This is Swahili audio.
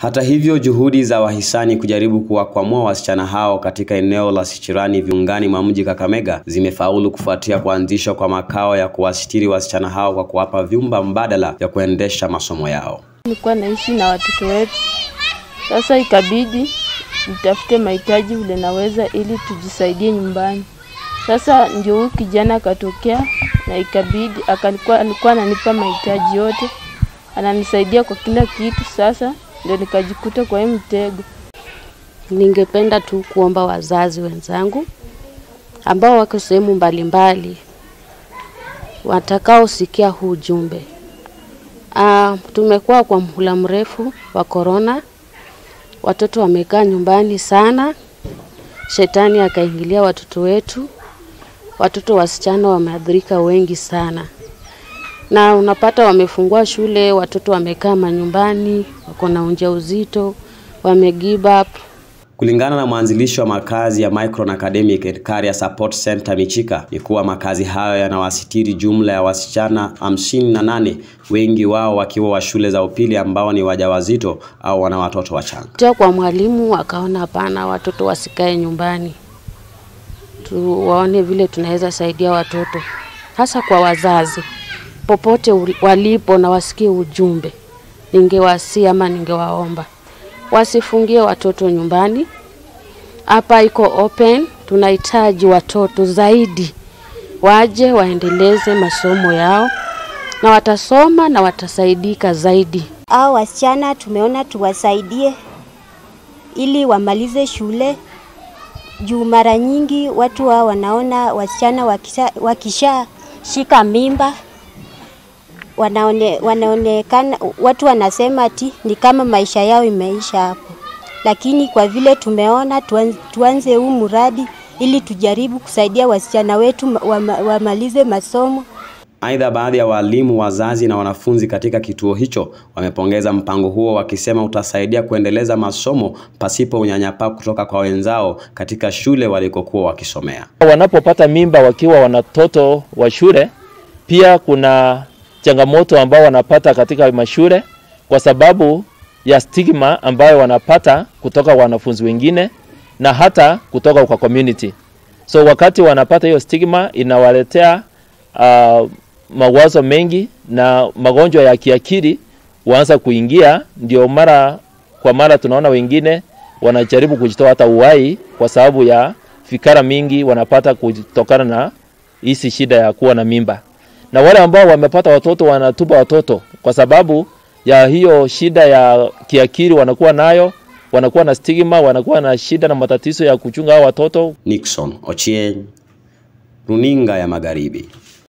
Hata hivyo, juhudi za wahisani kujaribu kuwakwamua wasichana hao katika eneo la Sichirani viungani mwa mji Kakamega zimefaulu kufuatia kuanzishwa kwa makao ya kuwasitiri wasichana hao kwa kuwapa vyumba mbadala vya kuendesha masomo yao. Nilikuwa naishi na watoto wetu, sasa ikabidi nitafute mahitaji vile naweza ili tujisaidie nyumbani. Sasa ndio huyu kijana akatokea na ikabidi akalikuwa alikuwa ananipa mahitaji yote, ananisaidia kwa kila kitu. Sasa ndio nikajikuta kwa hii mtego. Ningependa tu kuomba wazazi wenzangu ambao wako sehemu mbalimbali watakaosikia huu ujumbe. Ah, tumekuwa kwa mhula mrefu wa korona, watoto wamekaa nyumbani sana, shetani akaingilia watoto wetu, watoto wasichana wameathirika wengi sana, na unapata wamefungua shule, watoto wamekaa manyumbani, wako na ujauzito, wame give up. Kulingana na mwanzilishi wa makazi ya Micron Academic and Career Support Center Michika, ni kuwa makazi hayo yanawasitiri jumla ya wasichana hamsini na nane, wengi wao wakiwa wa shule za upili ambao ni wajawazito au wana watoto wachanga. Tia kwa mwalimu akaona hapana, watoto wasikae nyumbani, tuwaone vile tunaweza saidia watoto, hasa kwa wazazi popote walipo na wasikie ujumbe. Ningewasi ama ningewaomba wasifungie watoto nyumbani. Hapa iko open, tunahitaji watoto zaidi waje waendeleze masomo yao, na watasoma na watasaidika zaidi. Hao wasichana tumeona tuwasaidie ili wamalize shule, juu mara nyingi watu hao wanaona wasichana wakisha, wakisha shika mimba wanaone, wanaonekana watu wanasema ati ni kama maisha yao imeisha hapo, lakini kwa vile tumeona tuanze, tuanze huu mradi ili tujaribu kusaidia wasichana wetu wama, wamalize masomo Aidha, baadhi ya walimu, wazazi na wanafunzi katika kituo hicho wamepongeza mpango huo wakisema utasaidia kuendeleza masomo pasipo unyanyapaa kutoka kwa wenzao katika shule walikokuwa wakisomea. Wanapopata mimba wakiwa wanatoto wa shule, pia kuna changamoto ambao wanapata katika mashule kwa sababu ya stigma ambayo wanapata kutoka wanafunzi wengine na hata kutoka kwa community. So wakati wanapata hiyo stigma inawaletea uh, mawazo mengi na magonjwa ya kiakili waanza kuingia. Ndio mara kwa mara tunaona wengine wanajaribu kujitoa hata uhai kwa sababu ya fikara mingi wanapata kutokana na hisi shida ya kuwa na mimba, na wale ambao wamepata watoto wanatupa watoto kwa sababu ya hiyo shida ya kiakili wanakuwa nayo, wanakuwa na stigma, wanakuwa na shida na matatizo ya kuchunga hao watoto. Nixon Ochieng, Runinga ya Magharibi.